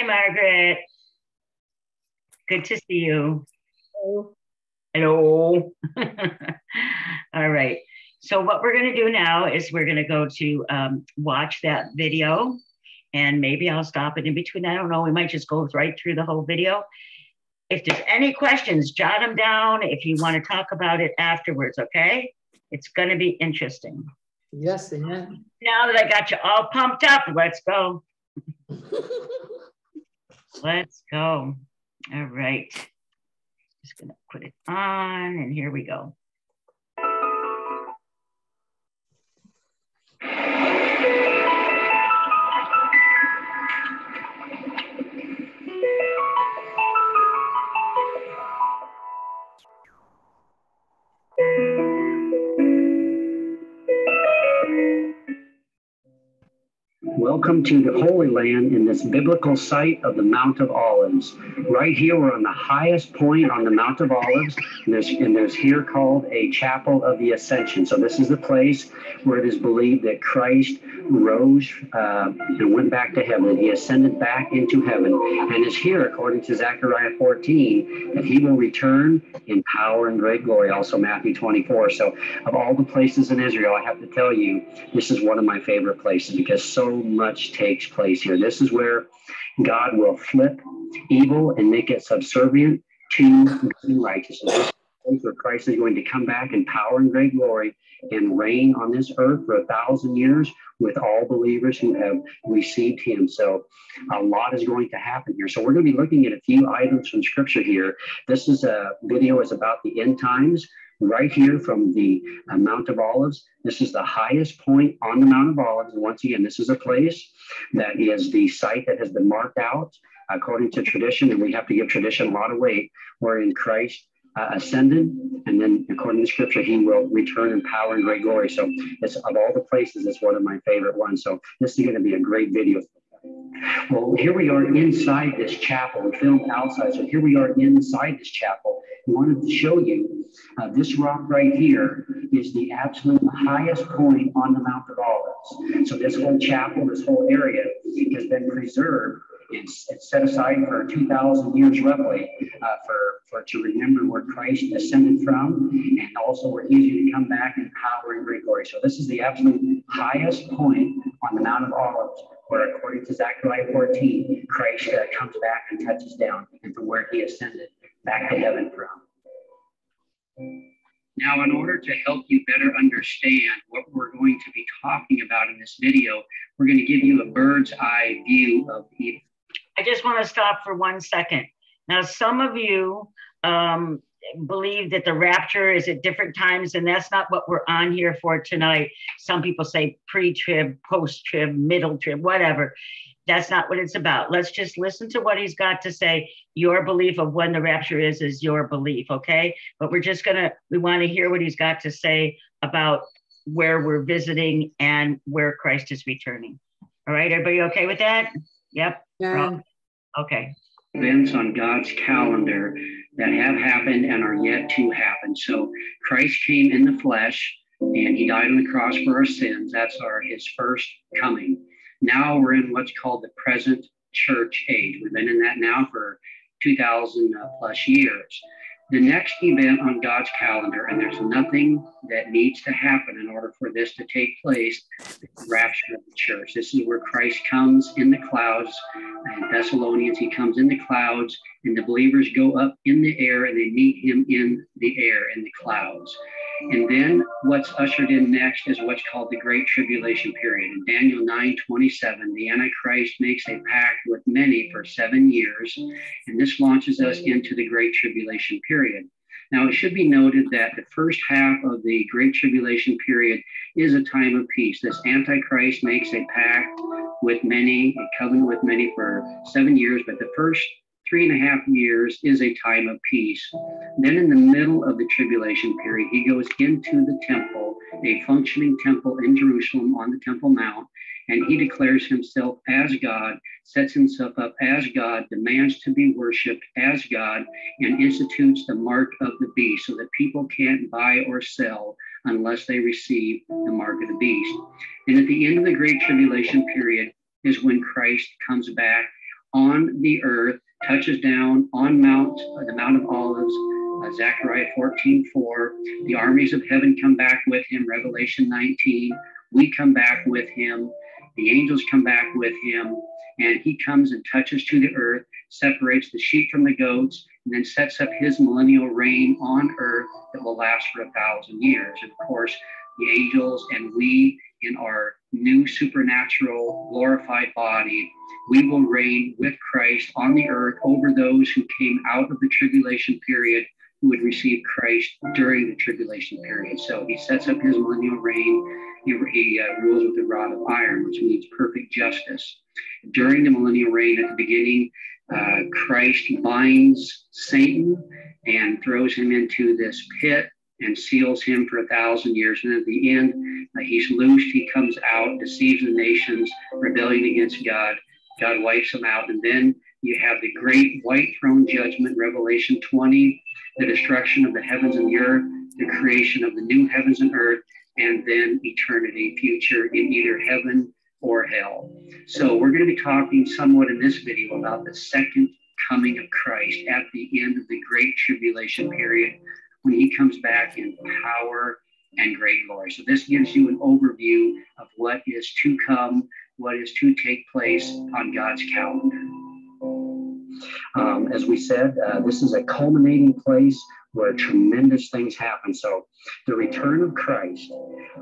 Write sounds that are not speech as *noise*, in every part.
Hi, Margaret. Good to see you. Hello. Hello. *laughs* All right. So what we're going to do now is we're going to go to um, watch that video and maybe I'll stop it in between. I don't know. We might just go right through the whole video. If there's any questions, jot them down if you want to talk about it afterwards, okay? It's going to be interesting. Yes, amen. Now that I got you all pumped up, let's go. *laughs* let's go. All right. Just going to put it on and here we go. Welcome to the Holy Land in this biblical site of the Mount of Olives. Right here, we're on the highest point on the Mount of Olives, and there's, and there's here called a Chapel of the Ascension. So this is the place where it is believed that Christ rose uh, and went back to heaven. He ascended back into heaven, and is here, according to Zechariah 14, that he will return in power and great glory. Also Matthew 24. So of all the places in Israel, I have to tell you, this is one of my favorite places because so much takes place here. This is where God will flip evil and make it subservient to righteousness. Where Christ is going to come back in power and great glory and reign on this earth for a thousand years with all believers who have received him. So a lot is going to happen here. So we're going to be looking at a few items from scripture here. This is a video is about the end times right here from the uh, Mount of Olives. This is the highest point on the Mount of Olives. And once again, this is a place that is the site that has been marked out according to tradition, and we have to give tradition a lot of weight, wherein Christ uh, ascended, and then according to Scripture, He will return in power and great glory. So, it's of all the places, it's one of my favorite ones. So, this is going to be a great video. Well, here we are inside this chapel. We filmed outside, so here we are inside this chapel. We wanted to show you uh, this rock right here is the absolute highest point on the Mount of Olives. So this whole chapel, this whole area has been preserved it's, it's set aside for 2,000 years roughly uh, for, for to remember where Christ ascended from and also where he's going to come back in power and great glory. So this is the absolute highest point on the Mount of Olives where according to Zechariah 14, Christ uh, comes back and touches down from where he ascended back to heaven from. Now, in order to help you better understand what we're going to be talking about in this video, we're going to give you a bird's eye view of Eden. I just want to stop for one second. Now, some of you um, believe that the rapture is at different times, and that's not what we're on here for tonight. Some people say pre trib, post trib, middle trib, whatever. That's not what it's about. Let's just listen to what he's got to say. Your belief of when the rapture is, is your belief, okay? But we're just gonna, we wanna hear what he's got to say about where we're visiting and where Christ is returning. All right, everybody okay with that? Yep. Yeah. Okay. Events on God's calendar that have happened and are yet to happen. So Christ came in the flesh and he died on the cross for our sins. That's our his first coming. Now we're in what's called the present church age. We've been in that now for 2,000 uh, plus years the next event on God's calendar, and there's nothing that needs to happen in order for this to take place, the rapture of the church. This is where Christ comes in the clouds. And Thessalonians, he comes in the clouds, and the believers go up in the air and they meet him in the air, in the clouds. And then what's ushered in next is what's called the Great Tribulation period. In Daniel 9 27, the Antichrist makes a pact with many for seven years, and this launches us into the Great Tribulation period. Now, it should be noted that the first half of the Great Tribulation period is a time of peace. This Antichrist makes a pact with many, a covenant with many for seven years, but the first three and a half years is a time of peace. Then, in the middle of the tribulation period, he goes into the temple, a functioning temple in Jerusalem on the Temple Mount, and he declares himself as God, sets himself up as God, demands to be worshiped as God, and institutes the mark of the beast so that people can't buy or sell unless they receive the mark of the beast. And at the end of the Great Tribulation period is when Christ comes back on the earth, touches down on Mount, uh, the Mount of Olives, uh, Zechariah 14, 4. The armies of heaven come back with him, Revelation 19. We come back with him. The angels come back with him. And he comes and touches to the earth, separates the sheep from the goats, and then sets up his millennial reign on earth that will last for a thousand years. And of course, the angels and we in our new supernatural glorified body, we will reign with Christ on the earth over those who came out of the tribulation period who would receive Christ during the tribulation period. So he sets up his millennial reign. He, he uh, rules with a rod of iron, which means perfect justice. During the millennial reign, at the beginning, uh, Christ binds Satan and throws him into this pit and seals him for a thousand years. And at the end, he's loosed, he comes out, deceives the nations, rebelling against God. God wipes them out. And then you have the great white throne judgment, Revelation 20, the destruction of the heavens and the earth, the creation of the new heavens and earth, and then eternity future in either heaven or hell. So we're going to be talking somewhat in this video about the second coming of Christ at the end of the great tribulation period when he comes back in power and great glory. So this gives you an overview of what is to come, what is to take place on God's calendar. Um, as we said, uh, this is a culminating place where tremendous things happen. So, the return of Christ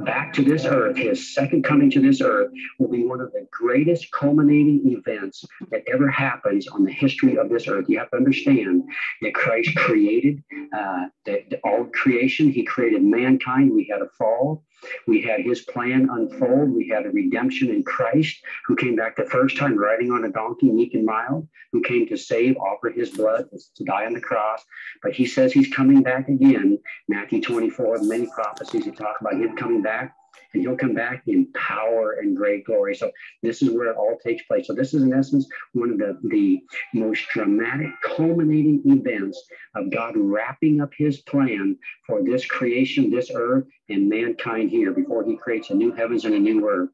back to this earth, his second coming to this earth, will be one of the greatest culminating events that ever happens on the history of this earth. You have to understand that Christ created uh, the, all creation, he created mankind. We had a fall. We had his plan unfold. We had a redemption in Christ who came back the first time riding on a donkey, meek and mild, who came to save, offer his blood to die on the cross. But he says he's coming back again. Matthew 24, many prophecies that talk about him coming back and he'll come back in power and great glory. So this is where it all takes place. So this is in essence one of the, the most dramatic culminating events of God wrapping up his plan for this creation, this earth, and mankind here before he creates a new heavens and a new earth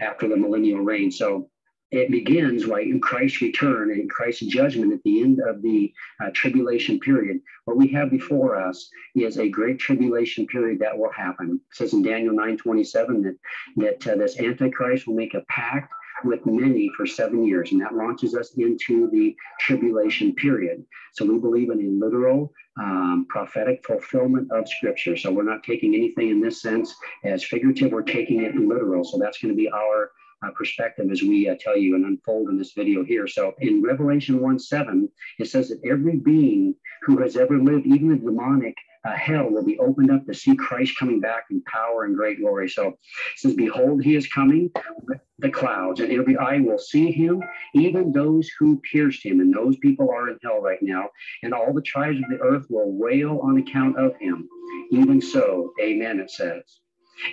after the millennial reign. So it begins right in Christ's return and Christ's judgment at the end of the uh, tribulation period. What we have before us is a great tribulation period that will happen. It says in Daniel 9:27 that that uh, this Antichrist will make a pact with many for seven years, and that launches us into the tribulation period. So we believe in a literal um, prophetic fulfillment of Scripture. So we're not taking anything in this sense as figurative; we're taking it literal. So that's going to be our uh, perspective as we uh, tell you and unfold in this video here. So in Revelation 1 7, it says that every being who has ever lived, even the demonic, uh, hell will be opened up to see Christ coming back in power and great glory. So it says, Behold, he is coming with the clouds, and every eye will see him, even those who pierced him. And those people are in hell right now. And all the tribes of the earth will wail on account of him. Even so, amen, it says.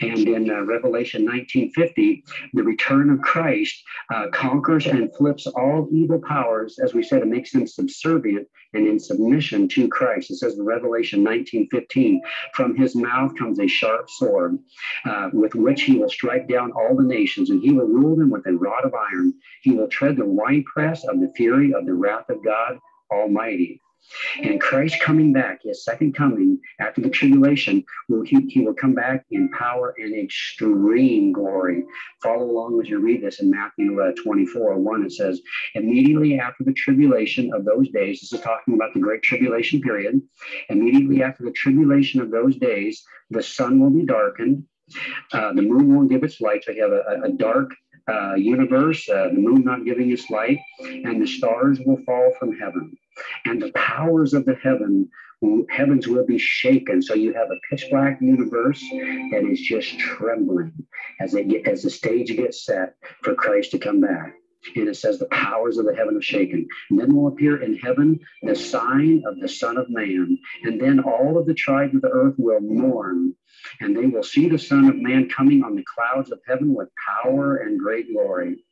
And in uh, Revelation 1950, the return of Christ uh, conquers and flips all evil powers, as we said, it makes them subservient and in submission to Christ. It says in Revelation 19:15, from his mouth comes a sharp sword, uh, with which he will strike down all the nations, and he will rule them with a rod of iron. He will tread the winepress of the fury of the wrath of God Almighty. And Christ coming back, his second coming after the tribulation, will he, he will come back in power and extreme glory. Follow along as you read this in Matthew uh, 24 1. It says, Immediately after the tribulation of those days, this is talking about the great tribulation period. Immediately after the tribulation of those days, the sun will be darkened. Uh, the moon won't give its light. So you have a, a dark uh, universe, uh, the moon not giving its light, and the stars will fall from heaven and the powers of the heaven heavens will be shaken. So you have a pitch black universe that is just trembling as it get, as the stage gets set for Christ to come back. And it says the powers of the heaven are shaken. And then will appear in heaven the sign of the Son of Man. And then all of the tribes of the earth will mourn. And they will see the Son of Man coming on the clouds of heaven with power and great glory.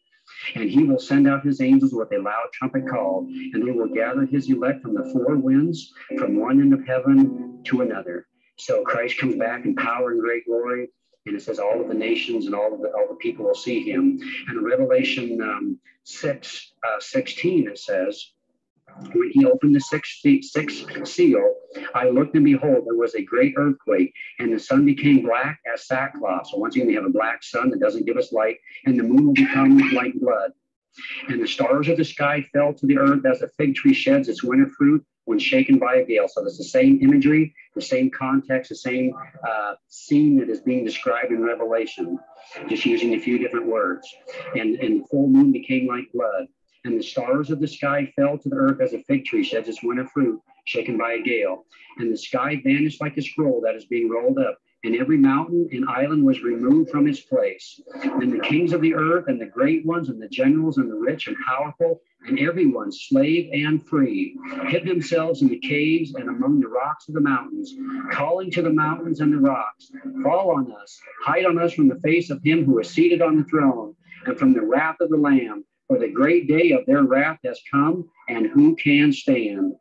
And he will send out his angels with a loud trumpet call, and they will gather his elect from the four winds, from one end of heaven to another. So Christ comes back in power and great glory. And it says all of the nations and all of the all the people will see him. And Revelation um, 6, uh, 16, it says, when he opened the sixth, sixth seal, I looked and behold, there was a great earthquake, and the sun became black as sackcloth. So once again, we have a black sun that doesn't give us light, and the moon will become like blood. And the stars of the sky fell to the earth as a fig tree sheds its winter fruit when shaken by a gale. So it's the same imagery, the same context, the same uh, scene that is being described in Revelation, just using a few different words. And, and the full moon became like blood. And the stars of the sky fell to the earth as a fig tree sheds its winter fruit, shaken by a gale. And the sky vanished like a scroll that is being rolled up and every mountain and island was removed from its place. And the kings of the earth and the great ones and the generals and the rich and powerful and everyone, slave and free, hid themselves in the caves and among the rocks of the mountains, calling to the mountains and the rocks, Fall on us, hide on us from the face of him who is seated on the throne and from the wrath of the Lamb. For the great day of their wrath has come, and who can stand?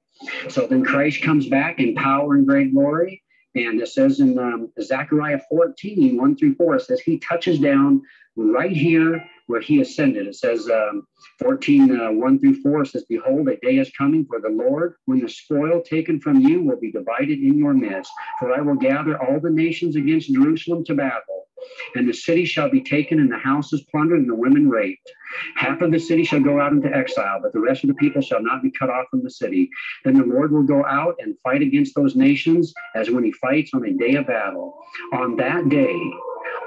So then Christ comes back in power and great glory. And it says in um, Zechariah 14, 1 through 4, it says, He touches down right here where he ascended. It says um, 14, uh, 1 through 4 says, Behold, a day is coming for the Lord when the spoil taken from you will be divided in your midst. For I will gather all the nations against Jerusalem to battle. And the city shall be taken, and the houses plundered, and the women raped. Half of the city shall go out into exile, but the rest of the people shall not be cut off from the city. Then the Lord will go out and fight against those nations as when he fights on a day of battle. On that day,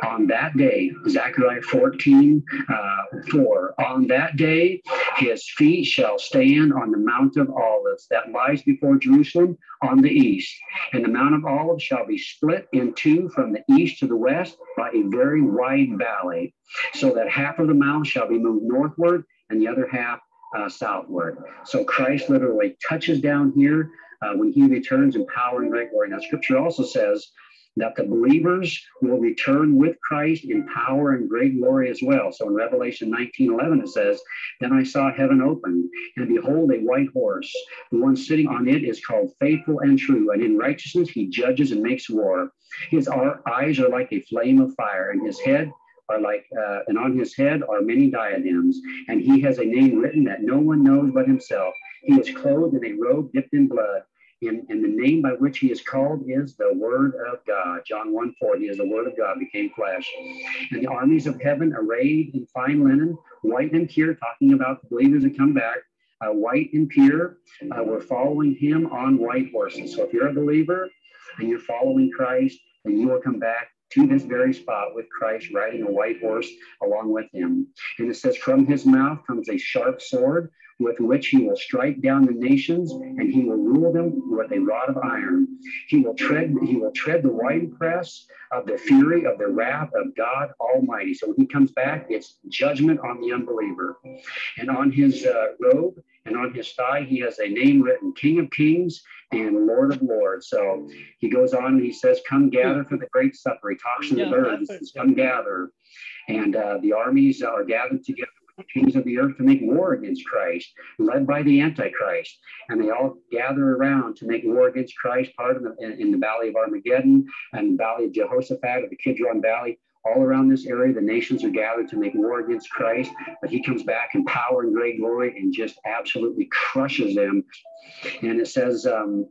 on that day, Zechariah 14, uh, 4, on that day, his feet shall stand on the Mount of Olives that lies before Jerusalem on the east. And the Mount of Olives shall be split in two from the east to the west by a very wide valley, so that half of the mount shall be moved northward and the other half uh, southward. So Christ literally touches down here uh, when he returns in power and great glory. Now, scripture also says that the believers will return with Christ in power and great glory as well. So in Revelation 19 11, it says, Then I saw heaven open, and behold, a white horse. The one sitting on it is called faithful and true, and in righteousness he judges and makes war. His eyes are like a flame of fire, and his head are like, uh, and on his head are many diadems, and he has a name written that no one knows but himself. He is clothed in a robe dipped in blood and, and the name by which he is called is the Word of God. John 1 4, he is the Word of God, became flesh. And the armies of heaven, arrayed in fine linen, white and pure, talking about the believers that come back, uh, white and pure, uh, were following him on white horses. So if you're a believer and you're following Christ, then you will come back to this very spot with Christ riding a white horse along with him. And it says, From his mouth comes a sharp sword with which he will strike down the nations and he will rule them with a rod of iron. He will tread, he will tread the winepress of the fury of the wrath of God Almighty. So when he comes back, it's judgment on the unbeliever. And on his uh, robe and on his thigh, he has a name written King of Kings and Lord of Lords. So he goes on and he says, Come gather for the great supper. He talks to the birds, says, Come gather. And uh, the armies are gathered together kings of the earth to make war against Christ, led by the Antichrist. And they all gather around to make war against Christ, part of the, in, in the Valley of Armageddon and Valley of Jehoshaphat or the Kidron Valley. All around this area, the nations are gathered to make war against Christ, but he comes back in power and great glory and just absolutely crushes them. And it says, um,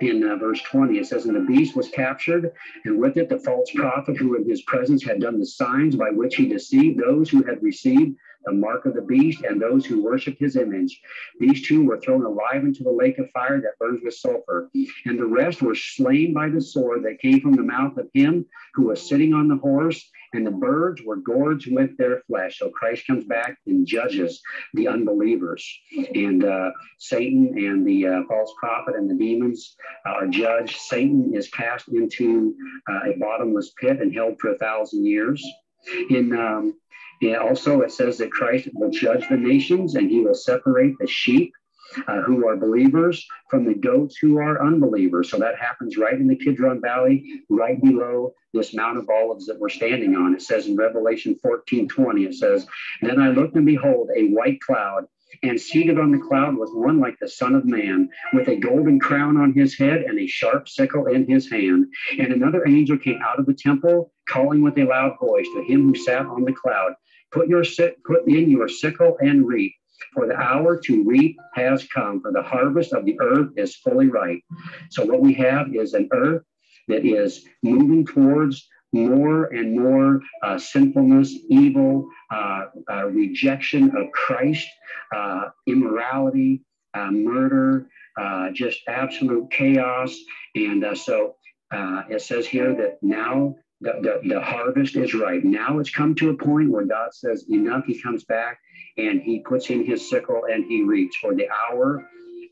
in uh, verse 20, it says, And the beast was captured, and with it the false prophet who in his presence had done the signs by which he deceived those who had received the mark of the beast, and those who worship his image. These two were thrown alive into the lake of fire that burns with sulfur. And the rest were slain by the sword that came from the mouth of him who was sitting on the horse, and the birds were gorged with their flesh. So Christ comes back and judges the unbelievers. And uh, Satan and the uh, false prophet and the demons are judged. Satan is cast into uh, a bottomless pit and held for a thousand years. In um, yeah, also, it says that Christ will judge the nations and he will separate the sheep uh, who are believers from the goats who are unbelievers. So that happens right in the Kidron Valley, right below this Mount of Olives that we're standing on. It says in Revelation 14 20, it says, Then I looked and behold a white cloud and seated on the cloud was one like the Son of Man, with a golden crown on his head and a sharp sickle in his hand. And another angel came out of the temple, calling with a loud voice to him who sat on the cloud, Put your put in your sickle and reap, for the hour to reap has come, for the harvest of the earth is fully ripe. So what we have is an earth that is moving towards more and more uh, sinfulness, evil, uh, uh, rejection of Christ, uh, immorality, uh, murder, uh, just absolute chaos. And so it says here that now the, the, the harvest is ripe. Now it's come to a point where God says, enough. He comes back and he puts in his sickle and he reaps for the hour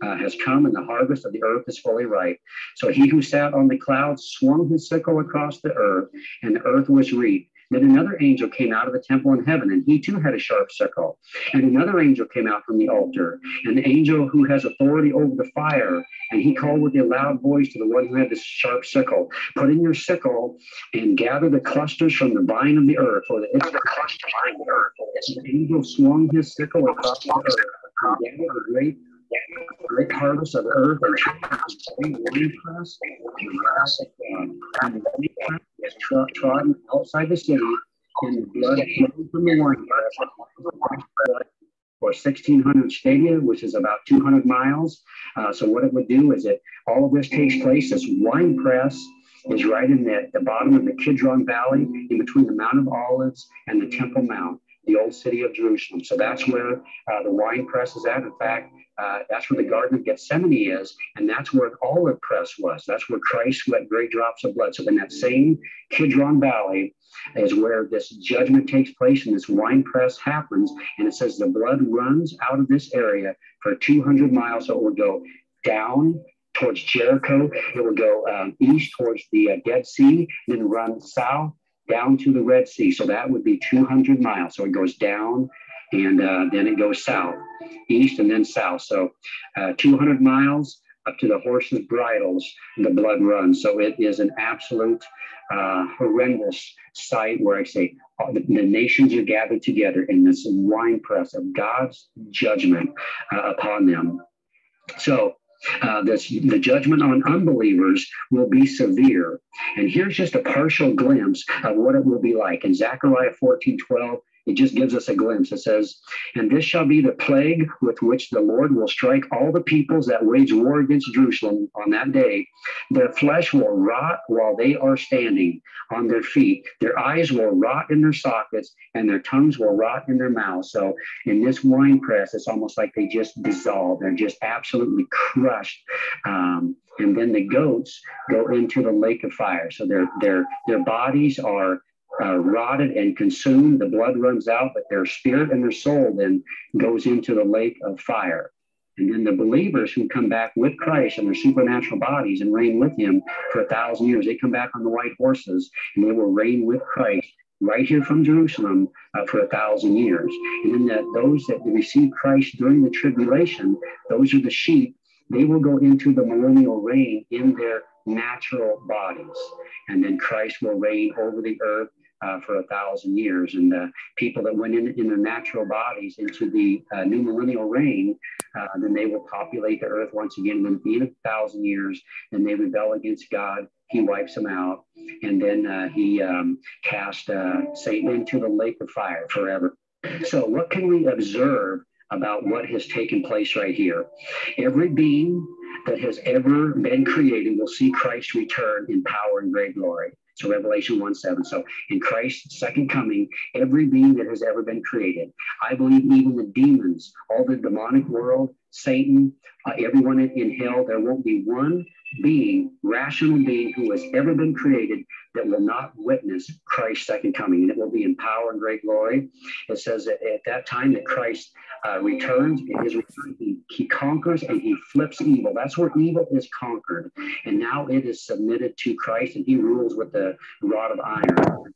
uh, has come and the harvest of the earth is fully ripe. So he who sat on the clouds swung his sickle across the earth, and the earth was reaped. Then another angel came out of the temple in heaven, and he too had a sharp sickle. And another angel came out from the altar, an angel who has authority over the fire. And he called with a loud voice to the one who had the sharp sickle Put in your sickle and gather the clusters from the vine of the earth, for the, the of the earth. The angel swung his sickle across the earth and gathered a great great harvest of earth and wine press and is trodden outside the city, and the blood from the wine press for 1,600 stadia, which is about 200 miles. Uh, so what it would do is that all of this takes place. This wine press is right in the, the bottom of the Kidron Valley, in between the Mount of Olives and the Temple Mount the old city of Jerusalem. So that's where uh, the wine press is at. In fact, uh, that's where the Garden of Gethsemane is, and that's where all the olive press was. That's where Christ sweat great drops of blood. So in that same Kidron Valley is where this judgment takes place and this wine press happens. And it says the blood runs out of this area for 200 miles. So it will go down towards Jericho. It will go um, east towards the uh, Dead Sea, then run south down to the Red Sea. So that would be 200 miles. So it goes down and uh, then it goes south, east and then south. So uh, 200 miles up to the horses' bridles, the blood runs. So it is an absolute uh, horrendous sight where I say the, the, nations are gathered together in this wine press of God's judgment uh, upon them. So uh, this, the judgment on unbelievers will be severe. And here's just a partial glimpse of what it will be like. In Zechariah 14 12, it just gives us a glimpse. It says, And this shall be the plague with which the Lord will strike all the peoples that wage war against Jerusalem on that day. Their flesh will rot while they are standing on their feet. Their eyes will rot in their sockets, and their tongues will rot in their mouths. So in this wine press, it's almost like they just dissolve. They're just absolutely crushed. Um, and then the goats go into the lake of fire. So their their their bodies are uh, rotted and consumed. The blood runs out, but their spirit and their soul then goes into the lake of fire. And then the believers who come back with Christ and their supernatural bodies and reign with him for a thousand years, they come back on the white horses and they will reign with Christ right here from Jerusalem uh, for a thousand years. And then that those that receive Christ during the tribulation, those are the sheep, they will go into the millennial reign in their natural bodies. And then Christ will reign over the earth uh, for a thousand years. And the people that went in, in their natural bodies into the uh, new millennial reign, uh, then they will populate the earth once again. And at the end of a thousand years, then they rebel against God. He wipes them out. And then uh, he um, cast uh, Satan into the lake of fire forever. So, what can we observe about what has taken place right here? Every being that has ever been created will see Christ return in power and great glory. So Revelation 1 7. So in Christ's second coming, every being that has ever been created, I believe even the demons, all the demonic world, Satan, uh, everyone in, in hell, there won't be one being, rational being who has ever been created that will not witness Christ's second coming. And it will be in power and great glory. It says that at that time that Christ uh, returns, in his return, he, he conquers and he flips evil. That's where evil is conquered. And now it is submitted to Christ and he rules with the rod of iron.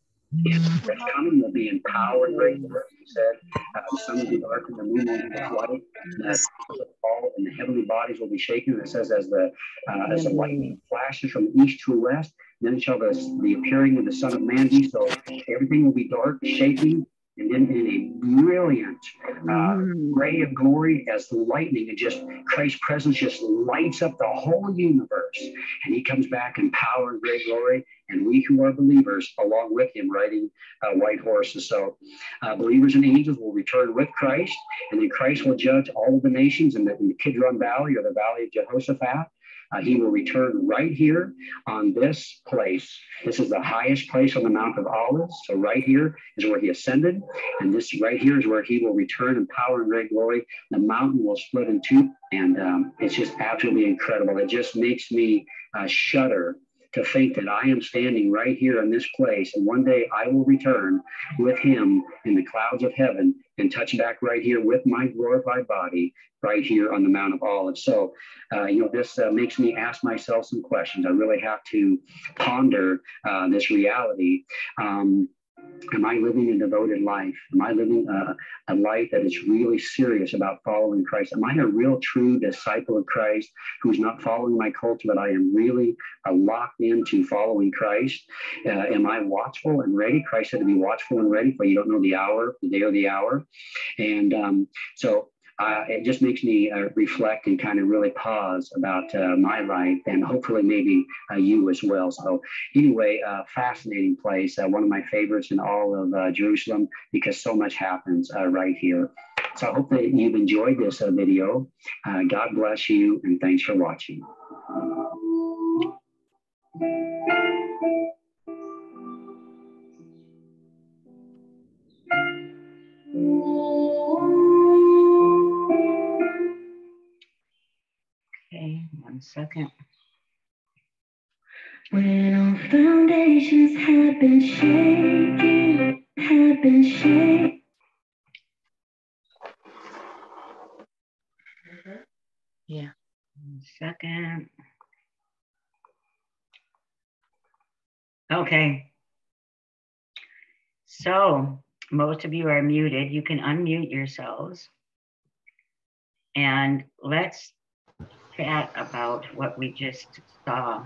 His coming will be in power and great glory. He said, uh, the sun will be dark and the moon will be light, and the fall and the heavenly bodies will be shaken. And it says, as the uh, as the lightning flashes from east to west, then shall the, the appearing of the Son of Man be. So everything will be dark, shaking, and then in a brilliant uh, Mm. ray of glory as the lightning. and just Christ's presence just lights up the whole universe, and He comes back in power and great glory. And we who are believers, along with Him, riding uh, white horses. So, uh, believers and angels will return with Christ, and then Christ will judge all of the nations in the, in the Kidron Valley or the Valley of Jehoshaphat. Uh, he will return right here on this place. This is the highest place on the Mount of Olives. So, right here is where he ascended. And this right here is where he will return in power and great glory. The mountain will split in two. And um, it's just absolutely incredible. It just makes me uh, shudder to think that I am standing right here in this place. And one day I will return with him in the clouds of heaven and touch back right here with my glorified body right here on the Mount of Olives. So, uh, you know, this uh, makes me ask myself some questions. I really have to ponder uh, this reality. Um, am I living a devoted life? Am I living a, a life that is really serious about following Christ? Am I a real, true disciple of Christ who's not following my culture, but I am really uh, locked into following Christ? Uh, am I watchful and ready? Christ said to be watchful and ready, for you don't know the hour, the day or the hour. And um, so uh, it just makes me uh, reflect and kind of really pause about uh, my life and hopefully maybe uh, you as well. So anyway, uh, fascinating place, uh, one of my favorites in all of Jerusalem because so much happens right here. So I hope that you've enjoyed this video. God bless you and thanks for watching. Second. When all foundations have been shaken, have been shaken. Yeah. Second. Okay. So most of you are muted. You can unmute yourselves. And let's chat about what we just saw.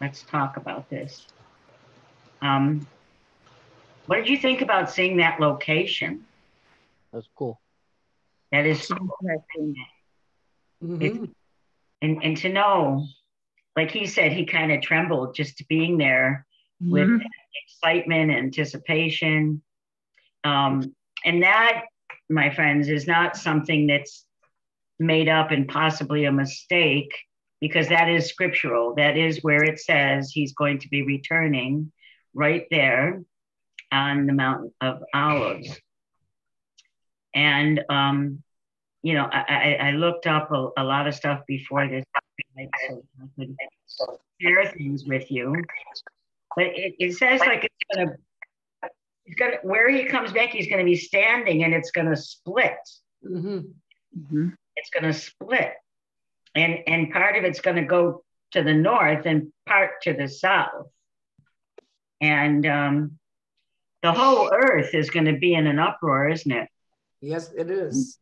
Let's talk about this. Um, what did you think about seeing that location? That's cool. That is Mhm. and and to know, like he said, he kind of trembled just being there with Mhm. excitement, anticipation. Um, and that, my friends, is not something that's made up and possibly a mistake because that is scriptural. That is where it says he's going to be returning right there on the Mountain of Olives. And, um, you know, I, I, I looked up a, a, lot of stuff before this so I could share things with you. But it, it says like it's gonna, it's gonna where he comes back, he's gonna be standing and it's gonna split. Mhm. Mhm. It's gonna split. And and part of it's gonna go to the north and part to the south. And um, the whole earth is going to be in an uproar, isn't it? Yes, it is.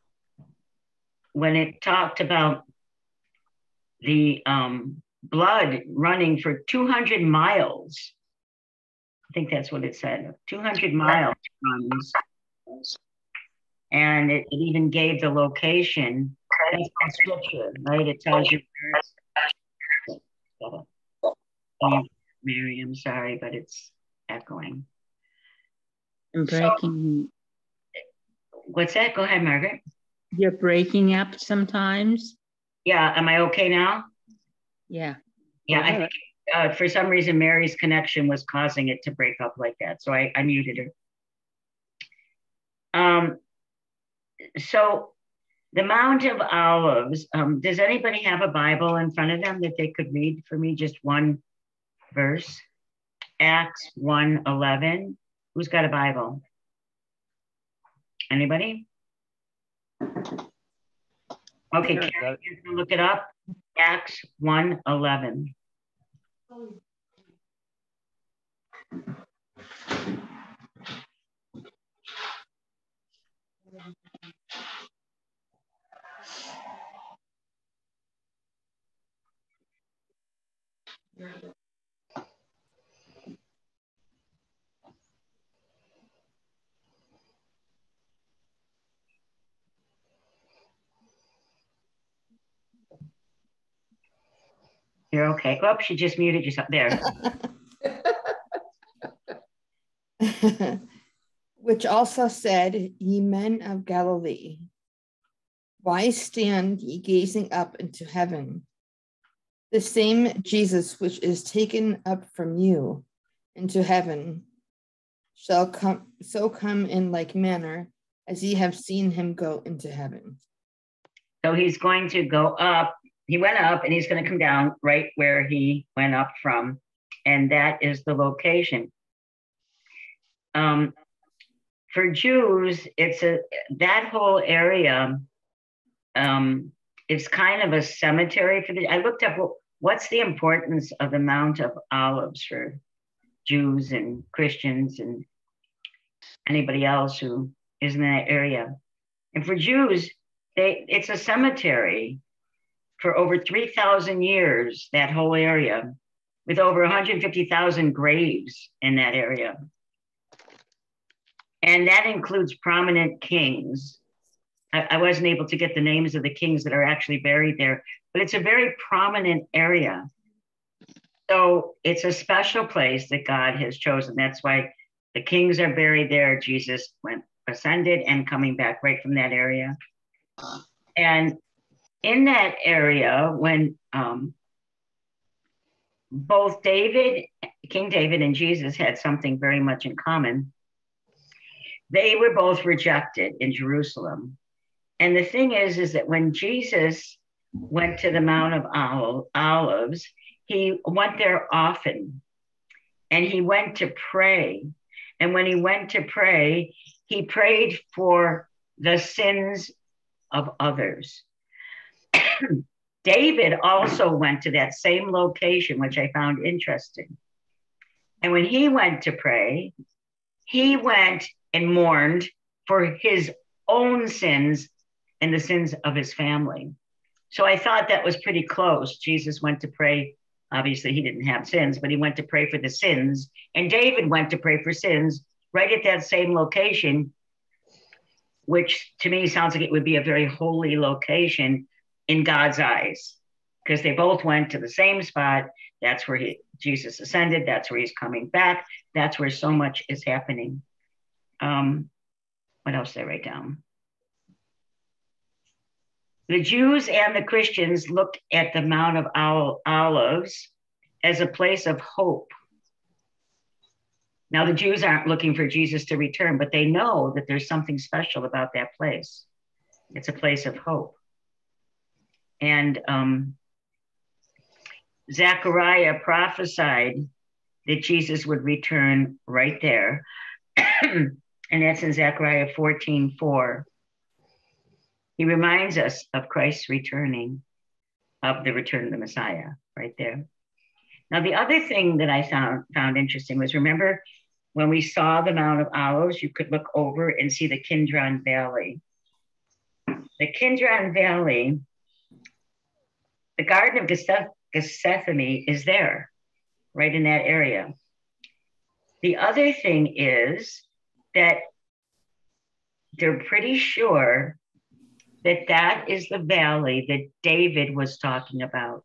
When it talked about the um, blood running for 200 miles, I think that's what it said 200 miles runs. And it, it even gave the location. That's the scripture, right? It tells you. Mary, I'm sorry, but it's echoing. I'm breaking. So, what's that? Go ahead, Margaret. You're breaking up sometimes. Yeah. Am I okay now? Yeah. Yeah. I think uh, for some reason Mary's connection was causing it to break up like that, so I, I muted her. Um. So, the Mount of Olives. Um, does anybody have a Bible in front of them that they could read for me? Just one verse. Acts 1 11. Who's got a Bible? Anybody? Okay, Sure, Carrie, got it. you can look it up. Acts 1 You're okay. Oh, she just muted yourself. There. *laughs* Which also said, Ye men of Galilee, why stand ye gazing up into heaven? The same Jesus which is taken up from you into heaven shall come so come in like manner as ye have seen him go into heaven. So he's going to go up. He went up and he's going to come down right where he went up from. And that is the location. Um, for Jews, it's a that whole area. Um, it's kind of a cemetery for the. I looked up what, what's the importance of the Mount of Olives for Jews and Christians and anybody else who is in that area. And for Jews, they it's a cemetery for over 3,000 years, that whole area, with over 150,000 graves in that area. And that includes prominent kings. I, I wasn't able to get the names of the kings that are actually buried there, but it's a very prominent area. So it's a special place that God has chosen. That's why the kings are buried there. Jesus went ascended and coming back right from that area. And in that area, when um, both David, King David, and Jesus had something very much in common, they were both rejected in Jerusalem. And the thing is, is that when Jesus went to the Mount of Olives, he went there often and he went to pray. And when he went to pray, he prayed for the sins of others. *coughs* David also went to that same location, which I found interesting. And when he went to pray, he went and mourned for his own sins and the sins of his family. So I thought that was pretty close. Jesus went to pray. Obviously, he didn't have sins, but he went to pray for the sins. And David went to pray for sins right at that same location, which to me sounds like it would be a very holy location in God's eyes, because they both went to the same spot. That's where he, Jesus ascended. That's where he's coming back. That's where so much is happening. Um, what else did I write down? The Jews and the Christians looked at the Mount of Olives as a place of hope. Now, the Jews aren't looking for Jesus to return, but they know that there's something special about that place. It's a place of hope. And um, Zechariah prophesied that Jesus would return right there. *clears throat* and that's in Zechariah 14 4. He reminds us of Christ's returning, of the return of the Messiah, right there. Now, the other thing that I found, found interesting was remember when we saw the Mount of Olives, you could look over and see the Kidron Valley. The Kidron Valley, the Garden of Gethsemane is there, right in that area. The other thing is that they're pretty sure that that is the valley that David was talking about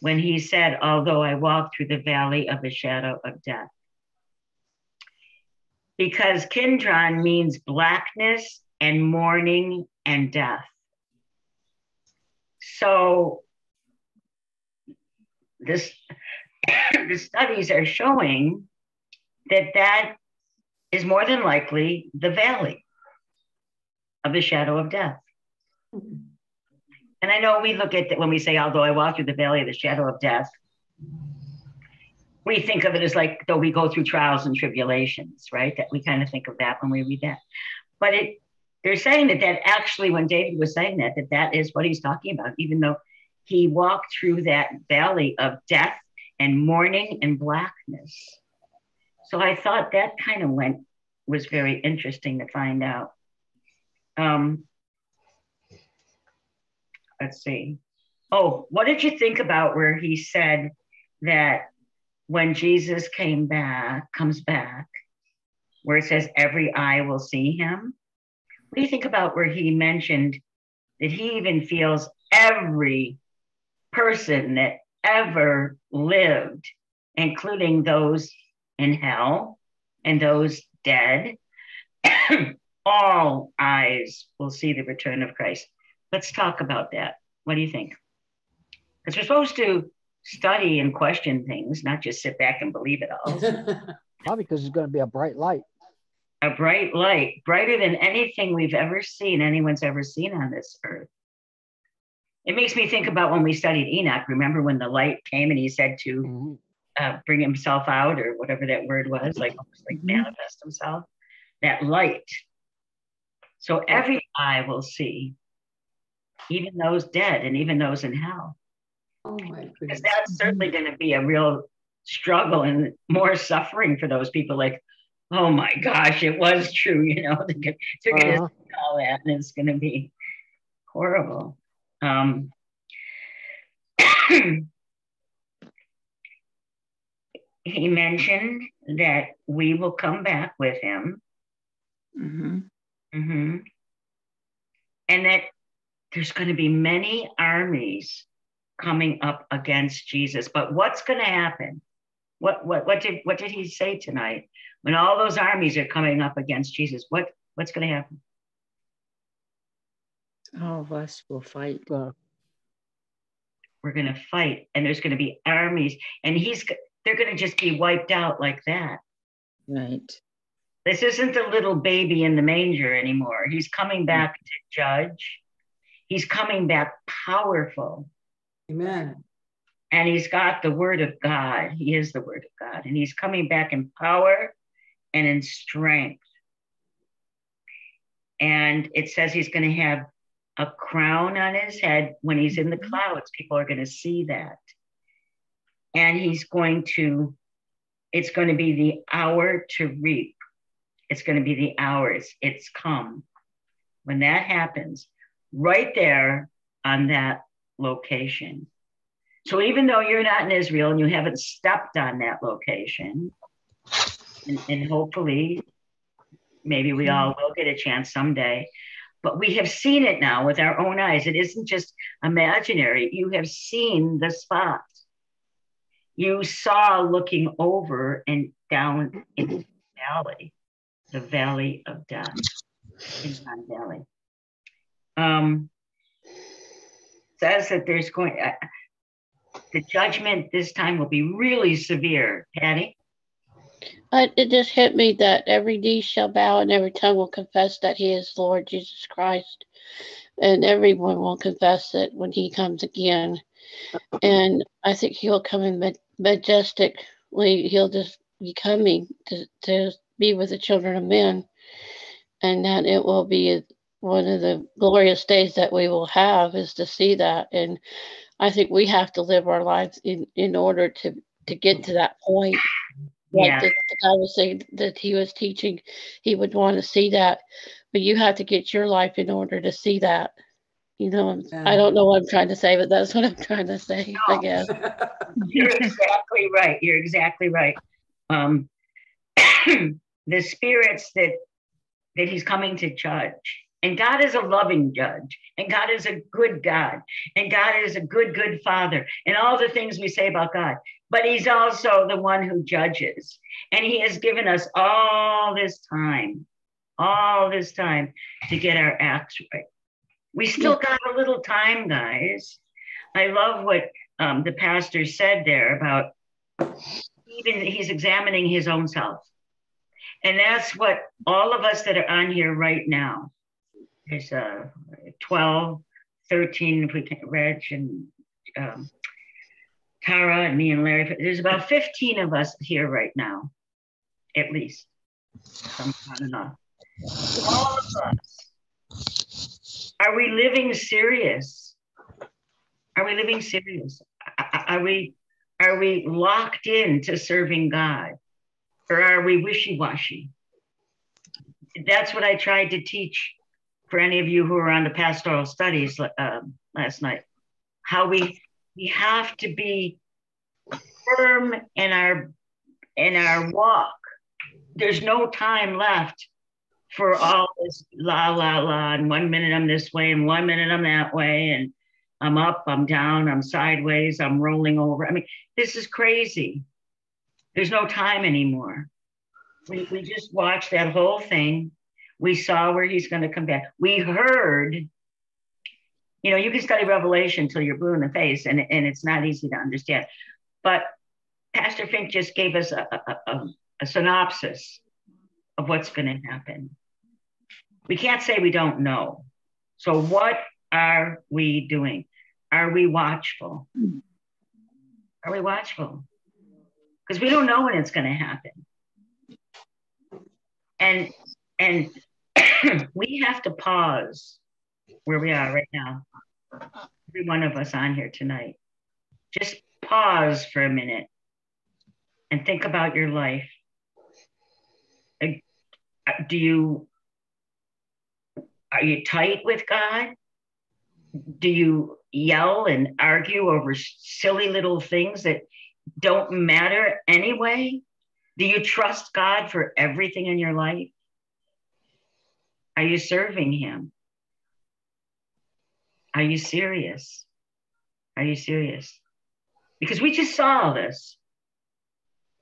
when he said, Although I walk through the valley of the shadow of death because Kidron means blackness and mourning and death. So this *coughs* the studies are showing that that is more than likely the valley of the shadow of death. And I know we look at that when we say, although I walk through the valley of the shadow of death, we think of it as like though we go through trials and tribulations, right? That we kind of think of that when we read that. But it they're saying that that actually when David was saying that that that is what he's talking about, even though he walked through that valley of death and mourning and blackness. So I thought that kind of went was very interesting to find out. Um, let's see. Oh, what did you think about where he said that when Jesus came back, comes back, where it says every eye will see him. What do you think about where he mentioned that he even feels every person that ever lived, including those in hell and those dead. *coughs* All eyes will see the return of Christ. Let's talk about that. What do you think? Because we're supposed to study and question things, not just sit back and believe it all. *laughs* Probably because it's going to be a bright light. a bright light, brighter than anything we've ever seen, anyone's ever seen on this earth. It makes me think about when we studied Enoch. Remember when the light came and he said to Mhm. uh, bring himself out, or whatever that word was, like almost like Mhm. manifest himself? That light. So every eye will see, even those dead and even those in hell. Oh, my Because that's certainly going to be a real struggle and more suffering for those people. Like, oh my gosh, it was true. You know, they're *laughs* going to Uh-huh. all that, and it's going to be horrible. Um, *clears throat* he mentioned that we will come back with him, Mhm. hmm and that there's going to be many armies coming up against Jesus. But what's going to happen? What what what did what did he say tonight? When all those armies are coming up against Jesus, what what's going to happen? All of us will fight. Uh, we're going to fight and there's going to be armies and he's they're going to just be wiped out like that Right. this isn't the little baby in the manger anymore he's coming back to judge he's coming back powerful. Amen. and he's got the word of god. He is the word of god. And he's coming back in power and in strength. And it says he's going to have a crown on his head. When he's in the mm-hmm. clouds people are going to see that. And he's going to it's going to be the hour to reap. It's going to be the hours. It's come. When that happens right there on that location. So even though you're not in israel and you haven't stepped on that location and, and hopefully maybe we all will get a chance someday but we have seen it now with our own eyes. It isn't just imaginary. You have seen the spot. You saw looking over and down into the valley the valley of death Inland valley um says that there's going uh, the judgment this time will be really severe patty I, it just hit me that every knee shall bow and every tongue will confess that he is Lord Jesus Christ. And everyone will confess it when he comes again. And I think he'll come in ma- majestically. He'll just be coming to, to be with the children of men. And that it will be one of the glorious days that we will have is to see that. And I think we have to live our lives in, in order to, to get to that point like yeah the, the guy was saying that he was teaching, he would want to see that, but you have to get your life in order to see that. You know, I'm- I don't know what I'm trying to say, but that's what I'm trying to say, I guess. *laughs* You're exactly right. You're exactly right. Um, *clears throat* the spirits that that He's coming to judge, and God is a loving judge, and God is a good God, and God is a good, good Father, and all the things we say about God. But He's also the one who judges, and He has given us all this time, all this time to get our acts right. We still got a little time, guys. I love what um, the pastor said there about even he's examining his own self. And that's what all of us that are on here right now is uh, 12, 13, if we can, Reg and um, Tara and me and Larry. There's about 15 of us here right now, at least. All of us. Are we living serious? Are we living serious? Are we are we locked in to serving God? Or are we wishy-washy? That's what I tried to teach for any of you who were on the pastoral studies um, last night. How we we have to be firm in our in our walk. There's no time left for all this la la la and one minute I'm this way and one minute I'm that way and I'm up, I'm down, I'm sideways, I'm rolling over. I mean, this is crazy. There's no time anymore. We, we just watched that whole thing. We saw where he's going to come back. We heard, you know, you can study Revelation until you're blue in the face, and, and it's not easy to understand. But Pastor Fink just gave us a, a, a, a synopsis of what's going to happen. We can't say we don't know. So, what are we doing? Are we watchful? Are we watchful? Because we don't know when it's going to happen. And and *clears throat* we have to pause where we are right now. Every one of us on here tonight. Just pause for a minute and think about your life. Do you are you tight with God? Do you yell and argue over silly little things that don't matter anyway? Do you trust God for everything in your life? Are you serving Him? Are you serious? Are you serious? Because we just saw all this.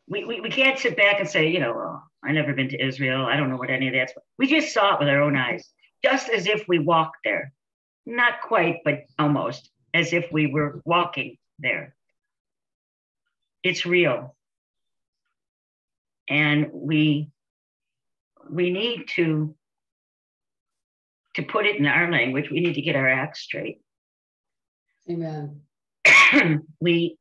We, we, we can't sit back and say, you know, well, I never been to Israel. I don't know what any of that's. We just saw it with our own eyes, just as if we walked there. Not quite, but almost as if we were walking there. It's real. And we we need to to put it in our language, we need to get our act straight. Amen. *clears throat* we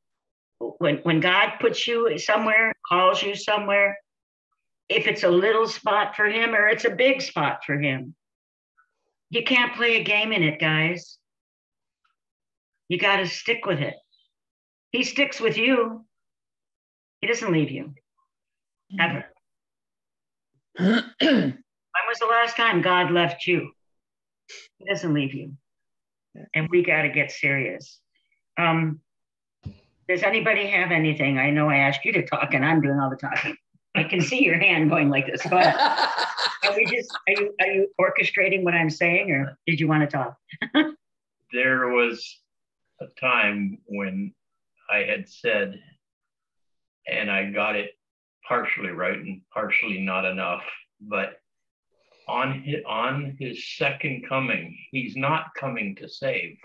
when when God puts you somewhere, calls you somewhere, if it's a little spot for him or it's a big spot for him, you can't play a game in it, guys. You got to stick with it. He sticks with you. He doesn't leave you. Ever. *clears throat* when was the last time God left you? He doesn't leave you. And we got to get serious. Um, does anybody have anything? I know I asked you to talk and I'm doing all the talking. I can see your hand going like this. Go ahead. *laughs* are we just are you are you orchestrating what I'm saying or did you want to talk? *laughs* there was a time when I had said, and I got it partially right and partially not enough, but on his, on his second coming, he's not coming to save.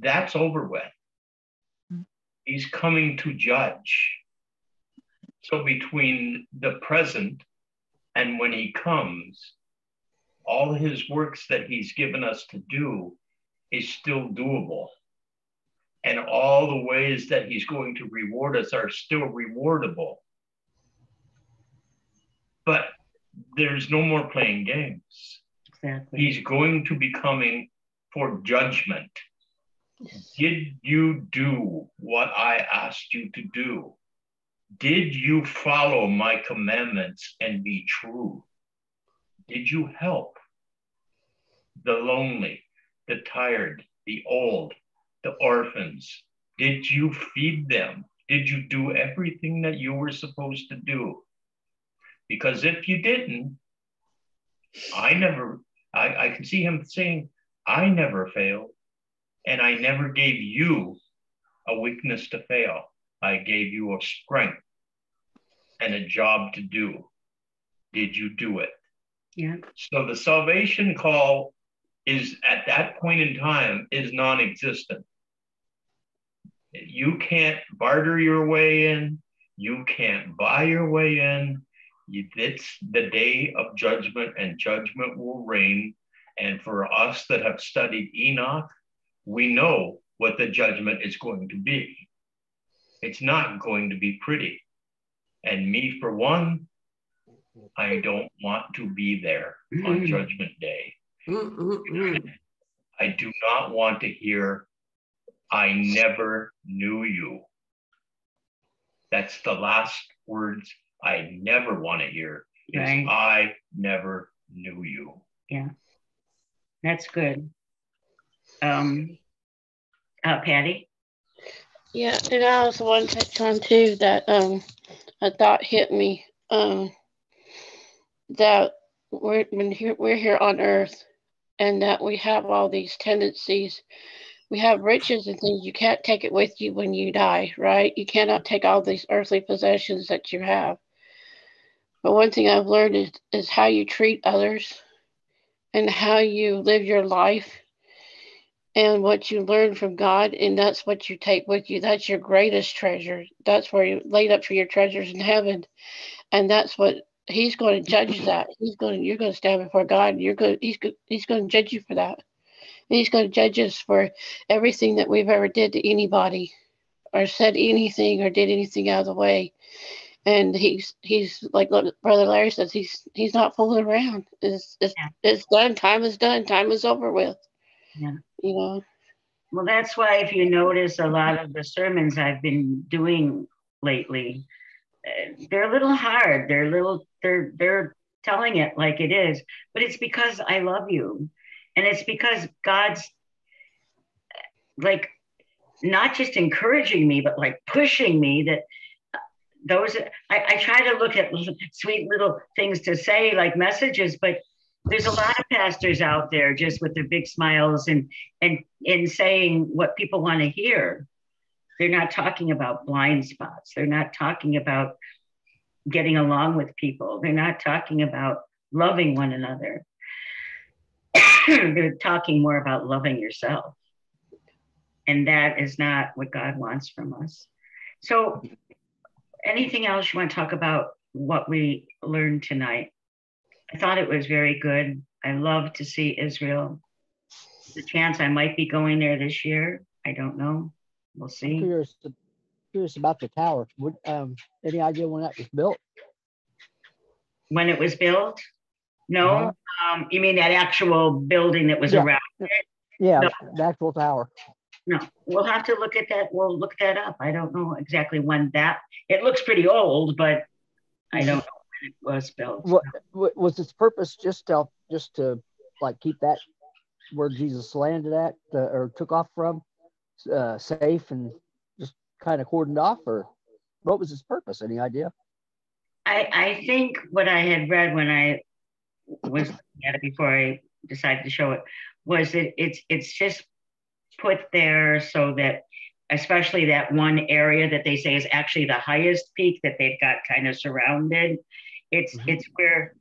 That's over with. Hmm. He's coming to judge. So between the present and when he comes, all his works that he's given us to do is still doable. And all the ways that he's going to reward us are still rewardable. But there's no more playing games. Exactly. He's going to be coming for judgment. Did you do what I asked you to do? Did you follow my commandments and be true? Did you help the lonely, the tired, the old, the orphans? Did you feed them? Did you do everything that you were supposed to do? Because if you didn't, I never, I, I can see him saying, I never failed. And I never gave you a weakness to fail. I gave you a strength and a job to do. Did you do it? Yeah. So the salvation call is at that point in time is non-existent. You can't barter your way in. You can't buy your way in. It's the day of judgment, and judgment will reign. And for us that have studied Enoch, we know what the judgment is going to be. It's not going to be pretty. And me, for one, I don't want to be there on mm-hmm. Judgment Day. Mm-hmm. I do not want to hear, I never knew you. That's the last words I never want to hear is Right. I never knew you. Yeah. That's good. Um uh Patty? Yeah, and I was want to touch on too that um a thought hit me um that we're when here we're here on earth and that we have all these tendencies we have riches and things. You can't take it with you when you die, right? You cannot take all these earthly possessions that you have. But one thing I've learned is, is how you treat others and how you live your life and what you learn from God. And that's what you take with you. That's your greatest treasure. That's where you laid up for your treasures in heaven. And that's what he's going to judge that. He's going to, you're going to stand before God. And you're going, he's, he's going to judge you for that. And he's going to judge us for everything that we've ever did to anybody or said anything or did anything out of the way. And he's he's like Brother Larry says, he's he's not fooling around. It's it's, yeah. it's done. Time is done. Time is over with. Yeah. You know. Well, that's why if you notice a lot of the sermons I've been doing lately, uh, they're a little hard. They're a little they're they're telling it like it is, but it's because I love you and it's because God's like not just encouraging me, but like pushing me that those I, I try to look at sweet little things to say like messages, but there's a lot of pastors out there just with their big smiles and and and saying what people want to hear. They're not talking about blind spots. They're not talking about getting along with people. They're not talking about loving one another. They're talking more about loving yourself. And that is not what God wants from us. So, anything else you want to talk about what we learned tonight? I thought it was very good. I love to see Israel. The chance I might be going there this year. I don't know. We'll see. Curious, curious about the tower. Would, um, any idea when that was built? When it was built? No. Uh-huh. Um, you mean that actual building that was yeah. around it? Yeah, no. the actual tower. No, we'll have to look at that. We'll look that up. I don't know exactly when that. It looks pretty old, but I don't know when it was built. What, what was its purpose? Just to just to like keep that where Jesus landed at uh, or took off from uh, safe and just kind of cordoned off, or what was its purpose? Any idea? I I think what I had read when I was looking at it before I decided to show it was that it's it's just put there so that especially that one area that they say is actually the highest peak that they've got kind of surrounded. It's mm-hmm. it's where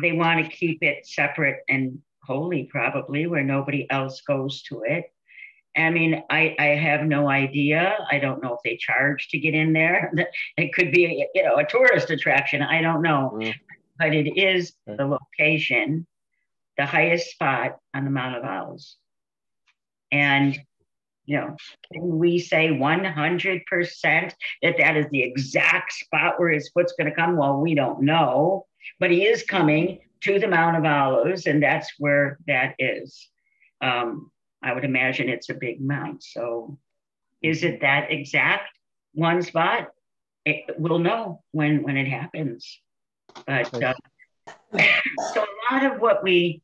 they want to keep it separate and holy probably where nobody else goes to it. I mean i i have no idea. I don't know if they charge to get in there. *laughs* It could be you know a tourist attraction. I don't know. Mm but it is the location, the highest spot on the Mount of Olives. And, you know, can we say 100% that that is the exact spot where his foot's going to come? Well, we don't know, but he is coming to the Mount of Olives, and that's where that is. Um, I would imagine it's a big mount. So, is it that exact one spot? It, we'll know when when it happens. But uh, *laughs* so a lot of what we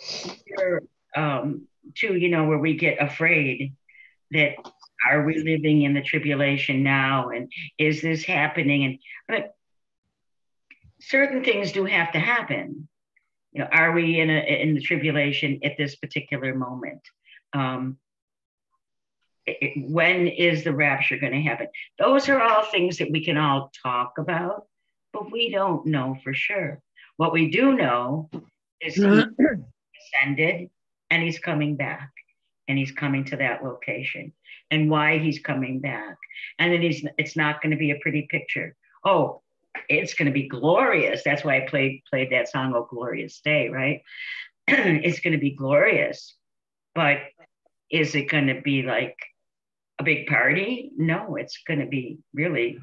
hear um, too, you know, where we get afraid that are we living in the tribulation now, and is this happening? And but certain things do have to happen. You know, are we in a in the tribulation at this particular moment? Um, it, when is the rapture going to happen? Those are all things that we can all talk about but we don't know for sure. What we do know is *clears throat* ascended and he's coming back and he's coming to that location and why he's coming back. And then he's it's not going to be a pretty picture. Oh, it's going to be glorious. That's why I played played that song, Oh Glorious Day, right? *clears throat* it's going to be glorious. But is it going to be like a big party? No, it's going to be really